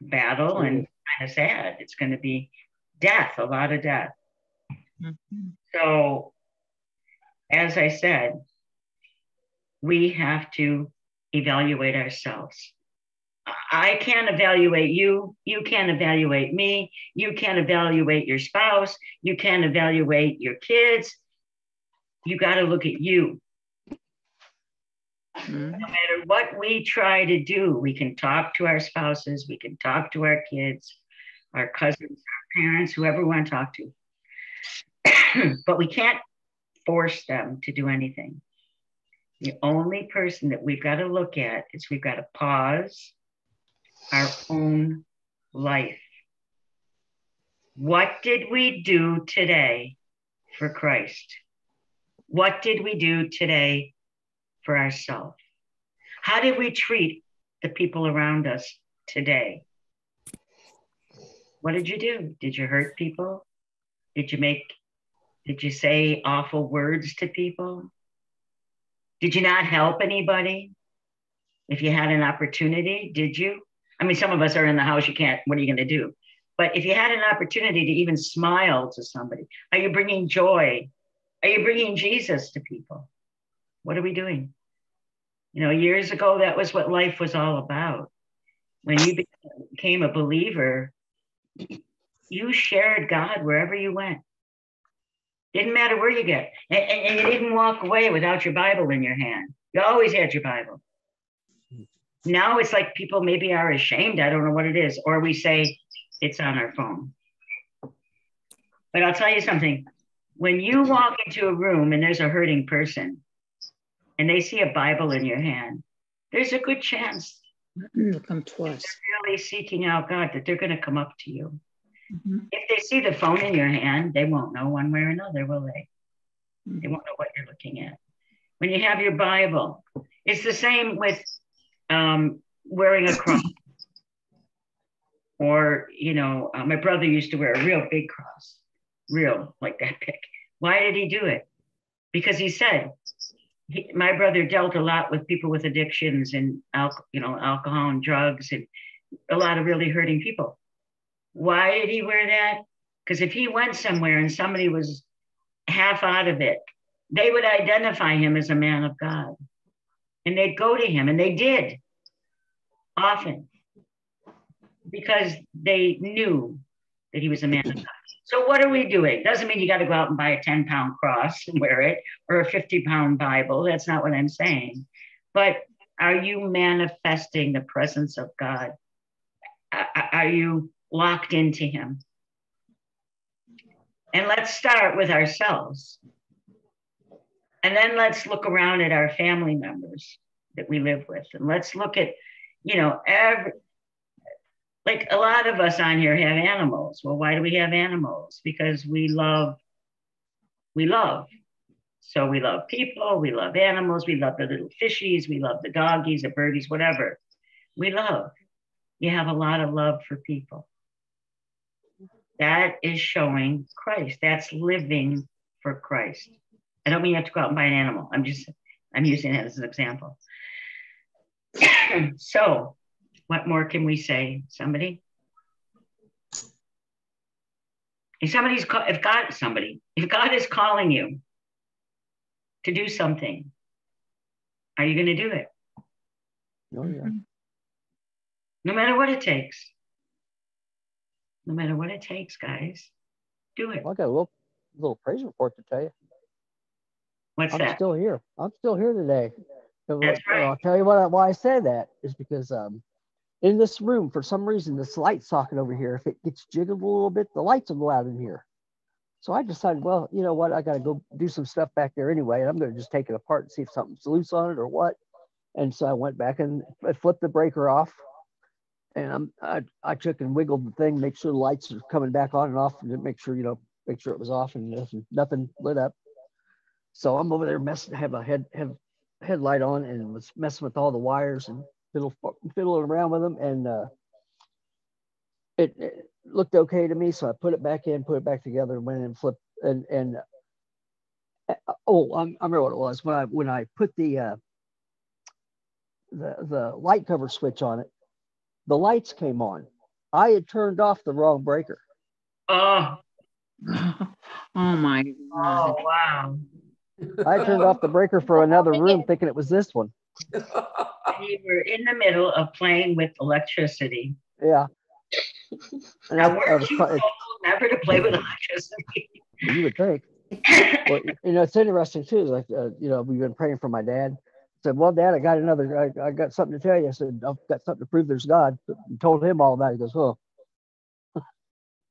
battle and kind of sad. It's going to be death, a lot of death. Mm-hmm. So, as I said, we have to evaluate ourselves. I can't evaluate you. You can't evaluate me. You can't evaluate your spouse. You can't evaluate your kids. You got to look at you. Mm-hmm. No matter what we try to do, we can talk to our spouses, we can talk to our kids, our cousins, our parents, whoever we want to talk to. *clears throat* but we can't force them to do anything. The only person that we've got to look at is we've got to pause our own life. What did we do today for Christ? What did we do today for ourselves? How did we treat the people around us today? What did you do? Did you hurt people? Did you make, did you say awful words to people? Did you not help anybody? If you had an opportunity, did you? I mean, some of us are in the house, you can't, what are you going to do? But if you had an opportunity to even smile to somebody, are you bringing joy? Are you bringing Jesus to people? What are we doing? You know, years ago, that was what life was all about. When you became a believer, you shared God wherever you went. Didn't matter where you get. And, and, and, you didn't walk away without your Bible in your hand. You always had your Bible. Now it's like people maybe are ashamed. I don't know what it is. Or we say it's on our phone. But I'll tell you something. When you walk into a room and there's a hurting person and they see a Bible in your hand, there's a good chance mm, they'll come to us. They're really seeking out God that they're going to come up to you. Mm-hmm. If they see the phone in your hand, they won't know one way or another, will they? Mm-hmm. They won't know what you're looking at. When you have your Bible, it's the same with um, wearing a cross. or, you know, uh, my brother used to wear a real big cross, real, like that big. Why did he do it? Because he said, he, my brother dealt a lot with people with addictions and alcohol, you know, alcohol and drugs and a lot of really hurting people. Why did he wear that? Because if he went somewhere and somebody was half out of it, they would identify him as a man of God. And they'd go to him, and they did often because they knew that he was a man of God. So, what are we doing? Doesn't mean you got to go out and buy a 10 pound cross and wear it or a 50 pound Bible. That's not what I'm saying. But are you manifesting the presence of God? Are you locked into Him? And let's start with ourselves. And then let's look around at our family members that we live with. And let's look at, you know, every, like a lot of us on here have animals. Well, why do we have animals? Because we love, we love. So we love people, we love animals, we love the little fishies, we love the doggies, the birdies, whatever. We love. You have a lot of love for people. That is showing Christ. That's living for Christ. I don't mean you have to go out and buy an animal. I'm just, I'm using that as an example. *clears throat* so, what more can we say? Somebody? If somebody's, if God, somebody, if God is calling you to do something, are you going to do it? Oh, yeah. Mm-hmm. No matter what it takes. No matter what it takes, guys, do it. Well, I got a little little praise report to tell you. What's I'm that? still here. I'm still here today. That's right. I'll tell you what, I- why I say that is because um, in this room, for some reason, this light socket over here, if it gets jiggled a little bit, the lights will go out in here. So I decided, well, you know what, I got to go do some stuff back there anyway, and I'm going to just take it apart and see if something's loose on it or what. And so I went back and I flipped the breaker off, and I I took and wiggled the thing, make sure the lights are coming back on and off, and make sure you know, make sure it was off and nothing, nothing lit up. So I'm over there messing, have a head have headlight on and was messing with all the wires and fiddle, fiddling around with them and uh, it, it looked okay to me so i put it back in put it back together and went and flipped and and uh, oh I'm, i remember what it was when i when i put the uh, the the light cover switch on it the lights came on i had turned off the wrong breaker Oh, *laughs* oh my oh, God. wow. i turned off the breaker for another room thinking it was this one And you were in the middle of playing with electricity. yeah and I, Now, I weren't was you try- never to play with electricity? you would think well, you know, it's interesting too. Like, uh, you know, we've been praying for my dad. I said, well, dad, I got another, I, I got something to tell you. I said, I've got something to prove there's God. And told him all about it. He goes, oh, *laughs*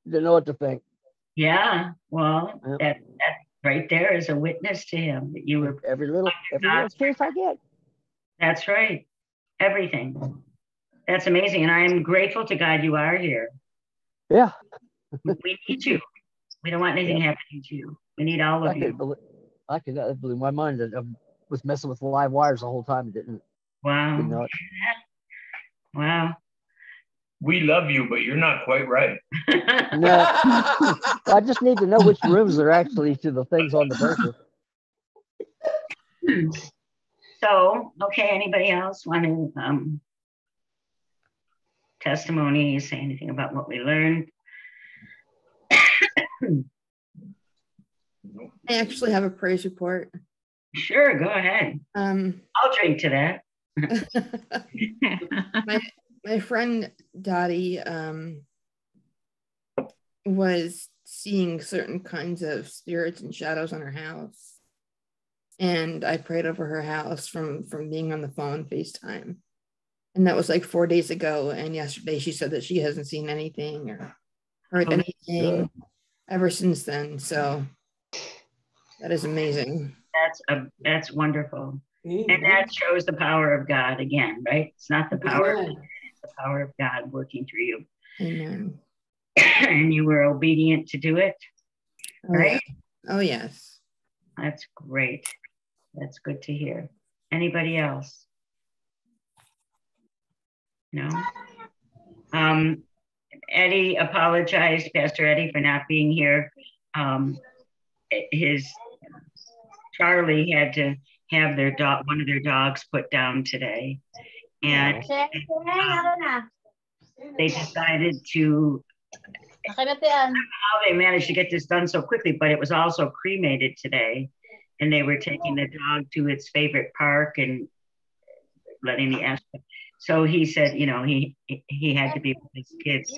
didn't know what to think. Yeah, well, that, that right there is a witness to him that you were Every little every little chance I get. That's right. Everything. That's amazing. And I am grateful to God you are here. Yeah. We need you. We don't want anything happening to you. We need all of could you. believe, I could that blew my mind that I um, was messing with live wires the whole time and didn't, didn't know Wow. it. Wow. We love you, but you're not quite right. *laughs* No. *laughs* I just need to know which rooms are actually to the things on the brochure. So, okay, anybody else want to um testimony, say anything about what we learned? *coughs* I actually have a praise report. Sure, go ahead. Um, I'll drink to that. *laughs* my my friend Dottie um was seeing certain kinds of spirits and shadows on her house. And I prayed over her house from from being on the phone FaceTime. And that was like four days ago. And yesterday she said that she hasn't seen anything or heard Oh, anything ever since then. So that is amazing. That's a that's wonderful. And that shows the power of God again, right? It's not the power, Amen. it's the power of God working through you. Amen. *clears throat* and you were obedient to do it, Oh, yeah. right? Oh yes. That's great. That's good to hear. Anybody else? No? Um, Eddie apologized, Pastor Eddie, for not being here. Um, his Charlie had to have their dog, one of their dogs put down today. And um, they decided to how they managed to get this done so quickly, but it was also cremated today. And they were taking the dog to its favorite park and letting the ash. So he said, you know, he he had to be with his kids.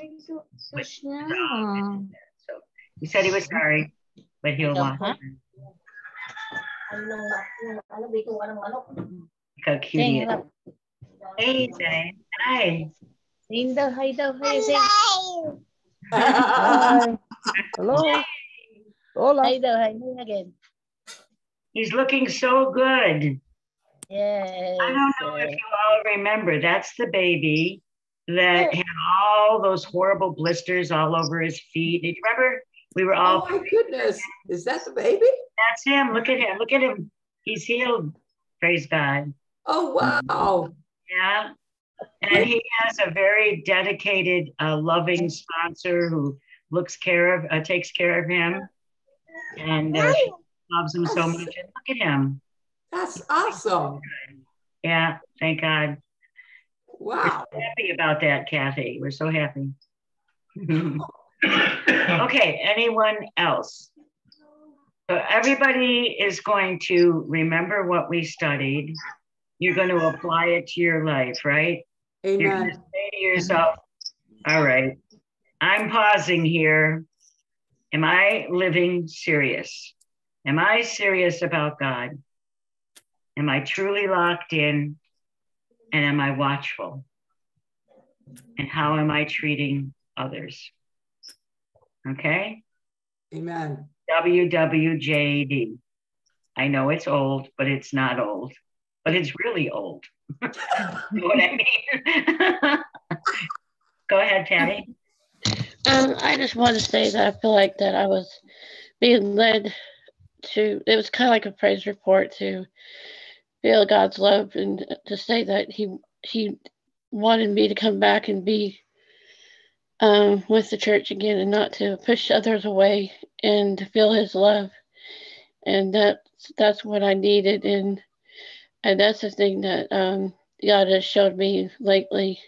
With. So he said he was sorry, but he'll watch. them. Look how cute he is. Hey, Zane. *laughs* Hi. Hi. Hello. Hola. He's looking so good. Yes. I don't know if you all remember, that's the baby that had all those horrible blisters all over his feet. Did you remember? We were all. Oh my goodness. Is that the baby? that's him. Look at him. Look at him. He's healed. Praise God. Oh, wow. Yeah. And he has a very dedicated, uh, loving sponsor who looks care of, uh, takes care of him and uh, loves him so much. And look at him. That's awesome. Yeah. Thank God. Wow. happy about that, Kathy. We're so happy. *laughs* okay, anyone else? So everybody is going to remember what we studied. You're going to apply it to your life, right? Amen. You're going to say to yourself, all right, I'm pausing here. Am I living serious? Am I serious about God? Am I truly locked in? And am I watchful? And how am I treating others? Okay. Amen. WWJD. I know it's old, but it's not old, but it's really old. *laughs* you know what I mean? *laughs* Go ahead, Patty. Um, I just want to say that I feel like that I was being led to. It was kind of like a praise report to feel God's love and to say that He He wanted me to come back and be um, with the church again and not to push others away and to feel His love. And that's that's what I needed, and and that's the thing that um, God has showed me lately.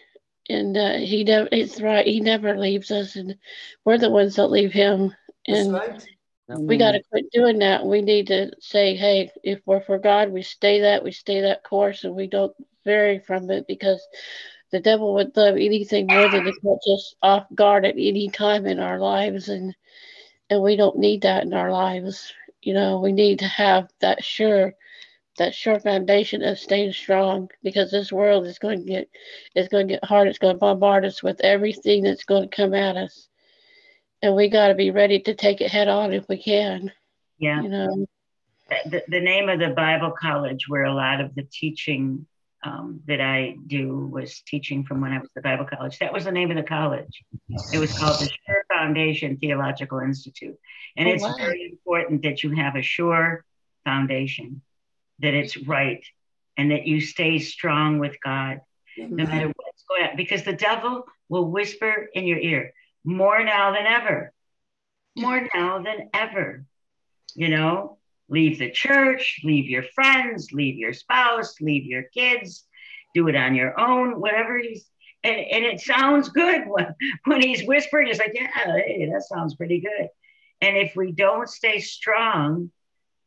And uh, he never it's right. He never leaves us and we're the ones that leave him. And right. we got to quit doing that. We need to say hey if we're for god we stay that we stay that course and we don't vary from it because the devil would love anything more than to catch us off guard at any time in our lives and and we don't need that in our lives. You know we need to have that sure that sure foundation of staying strong because this world is going to get it's going to get hard. It's going to bombard us with everything that's going to come at us. And we got to be ready to take it head on if we can. Yeah. You know, the, the name of the Bible college where a lot of the teaching um, that I do was teaching from when I was at the Bible college. That was the name of the college. It was called the Sure Foundation Theological Institute. And Oh, it's wow. very important that you have a sure foundation, that it's right, and that you stay strong with God no matter what's going on, because the devil will whisper in your ear more now than ever, more now than ever. You know, leave the church, leave your friends, leave your spouse, leave your kids, do it on your own, whatever he's. And, and it sounds good *laughs* when, when he's whispering. It's like, yeah, hey, that sounds pretty good. And if we don't stay strong,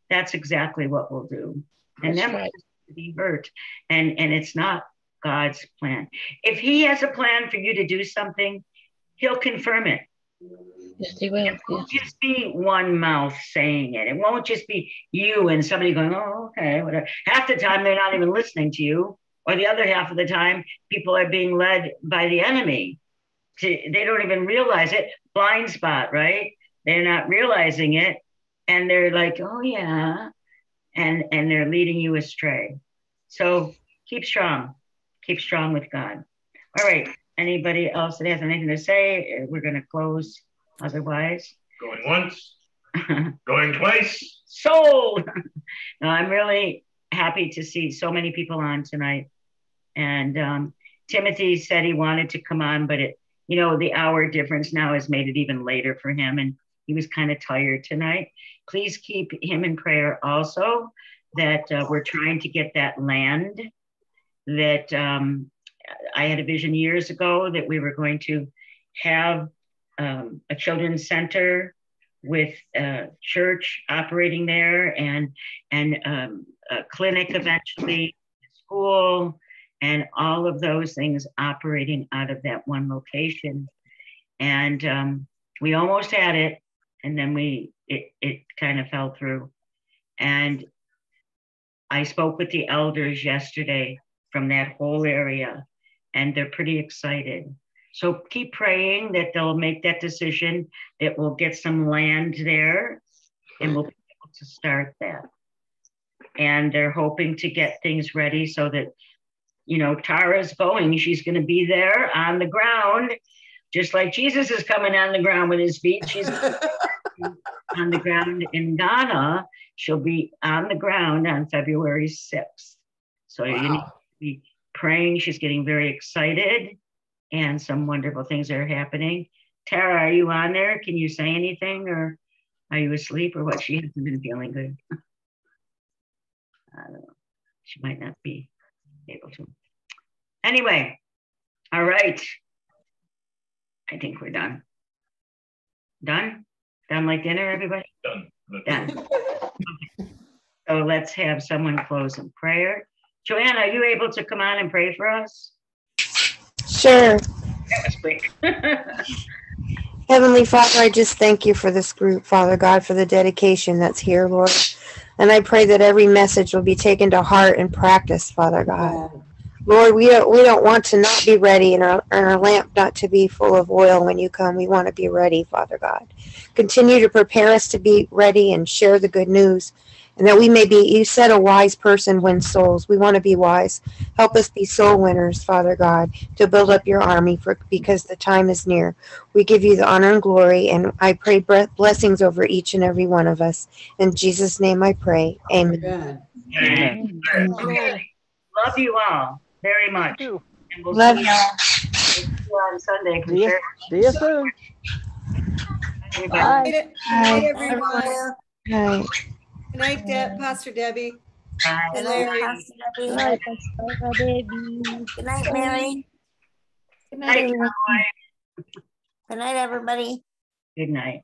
that's exactly what we'll do. And That's then right. we'll be hurt. And and it's not God's plan. If He has a plan for you to do something, He'll confirm it. Yes, he will. It won't just be one mouth saying it. It won't just be you and somebody going, oh, okay, whatever. Half the time they're not even listening to you, or the other half of the time people are being led by the enemy. To, they don't even realize it. Blind spot, right? They're not realizing it, and they're like, oh yeah, and and they're leading you astray. So keep strong, keep strong with God. All right. Anybody else that has anything to say? We're going to close. Otherwise. Going once, going twice. *laughs* sold. *laughs* no, I'm really happy to see so many people on tonight. And um, Timothy said he wanted to come on, but it, you know, the hour difference now has made it even later for him, and he was kind of tired tonight. Please keep him in prayer also. That uh, we're trying to get that land. That um, I had a vision years ago that we were going to have um, a children's center with a church operating there and and um, a clinic eventually, school, and all of those things operating out of that one location. And um, we almost had it, and then we it it kind of fell through. And I spoke with the elders yesterday from that whole area, and they're pretty excited. So keep praying that they'll make that decision, that we'll get some land there, and we'll be able to start that. And they're hoping to get things ready so that, you know, Tara's going. She's going to be there on the ground, just like Jesus is coming on the ground with his feet. She's *laughs* on the ground in Ghana. She'll be on the ground on February 6th. So you need to be praying. She's getting very excited, and some wonderful things are happening. Tara, are you on there? Can you say anything, or are you asleep, or what? She hasn't been feeling good. I don't know. She might not be able to. Anyway, all right. I think we're done. Done? Done like dinner, everybody? Done. Done. *laughs* So let's have someone close in prayer. Joanne, are you able to come on and pray for us? Sure. That was quick. *laughs* Heavenly Father, I just thank you for this group, Father God, for the dedication that's here, Lord. And I pray that every message will be taken to heart and practice, Father God. Lord, we don't we don't want to not be ready and our, and our lamp not to be full of oil when you come. We want to be ready, Father God. Continue to prepare us to be ready and share the good news. And that we may be, you said a wise person wins souls. We want to be wise. Help us be soul winners, Father God, to build up your army for because the time is near. We give you the honor and glory, and I pray blessings over each and every one of us. In Jesus' name I pray. Amen. Amen. Amen. love you all very much. we'll Love y'all. you on Sunday for See ya. sure. See you soon. Everybody. Bye. Good night, Hi. everyone. Hi. Good night, Deb, Pastor Debi. Bye. And Larry. Good night. Good night, Mary. Good Night, night, everyone. Good night, everybody. Good night.